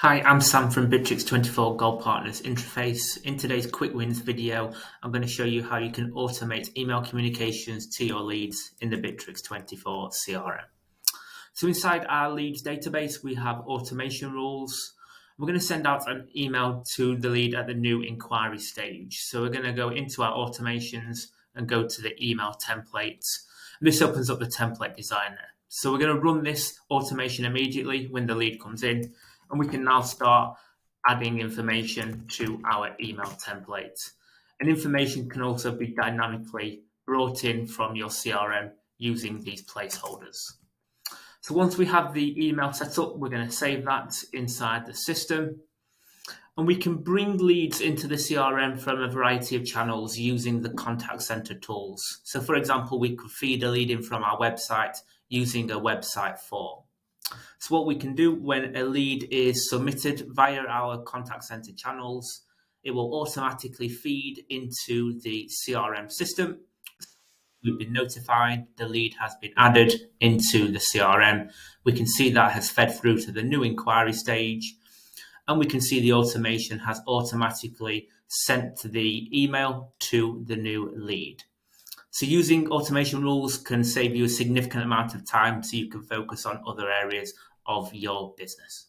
Hi, I'm Sam from Bitrix24 Gold Partners Intreface. In today's quick wins video, I'm going to show you how you can automate email communications to your leads in the Bitrix24 CRM. So inside our leads database, we have automation rules. We're going to send out an email to the lead at the new inquiry stage. So we're going to go into our automations and go to the email templates. This opens up the template designer. So we're going to run this automation immediately when the lead comes in and we can now start adding information to our email template. And information can also be dynamically brought in from your CRM using these placeholders. So once we have the email set up, we're going to save that inside the system. And we can bring leads into the CRM from a variety of channels using the contact center tools. So for example, we could feed a lead in from our website using a website form. So what we can do when a lead is submitted via our contact center channels, it will automatically feed into the CRM system. We've been notified the lead has been added into the CRM. We can see that has fed through to the new inquiry stage. And we can see the automation has automatically sent the email to the new lead. So using automation rules can save you a significant amount of time so you can focus on other areas of your business.